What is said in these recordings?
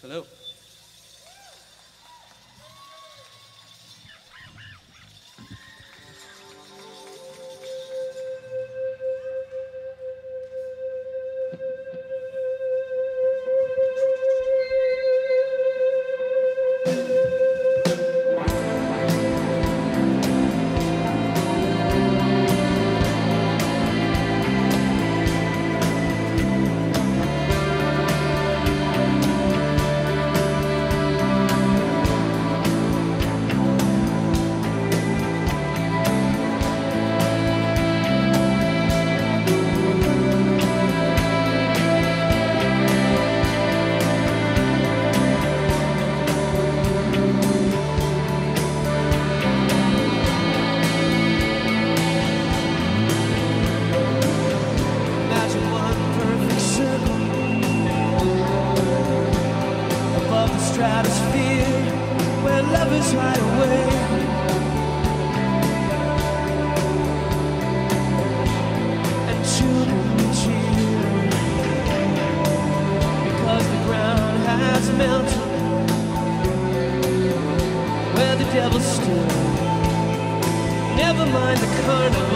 Hello. Mind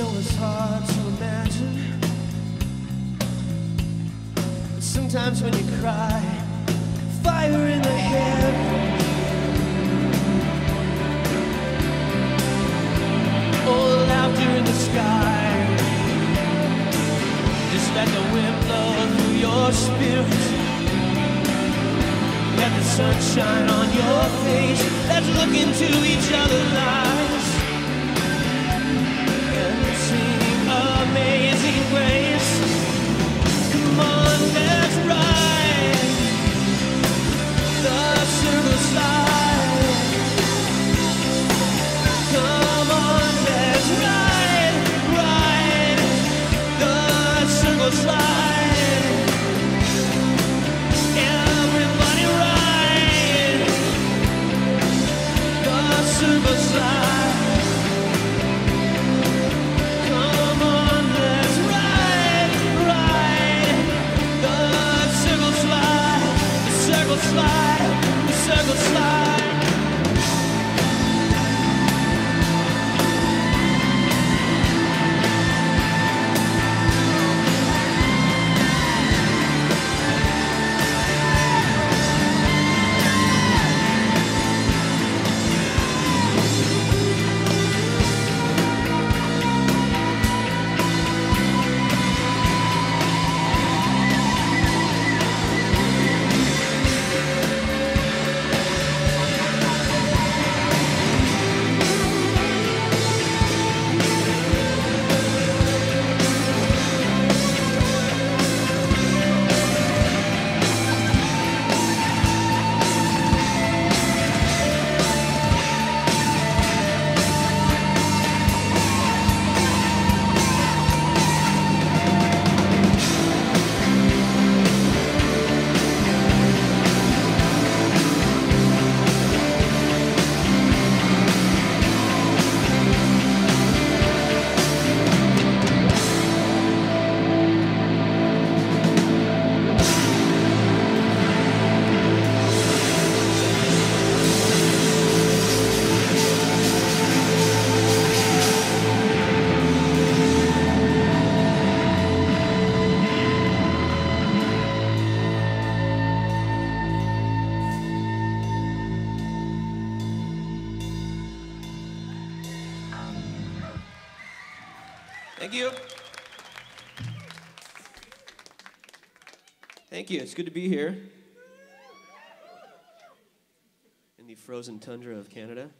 know it's hard to imagine. But sometimes when you cry, fire in the head. Oh, laughter in the sky. Just let the wind blow through your spirit. Let the sunshine on your face. Let's look into each other's eyes. Amazing grace. Thank you. Thank you. It's good to be here in the frozen tundra of Canada.